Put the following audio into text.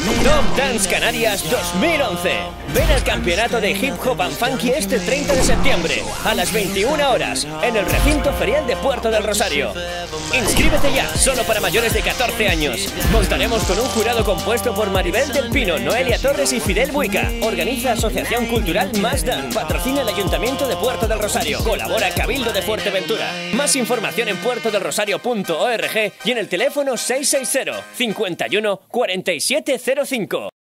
Top Dance Canarias 2011. Ven al campeonato de hip hop and funky este 30 de septiembre a las 21 horas en el recinto ferial de Puerto del Rosario. Inscríbete ya, solo para mayores de 14 años. Montaremos con un jurado compuesto por Maribel del Pino, Noelia Torres y Fidel Buica. Organiza Asociación Cultural Mazda. Patrocina el Ayuntamiento de Puerto del Rosario. Colabora Cabildo de Fuerteventura. Más información en puertodelrosario.org y en el teléfono 660 51 4705.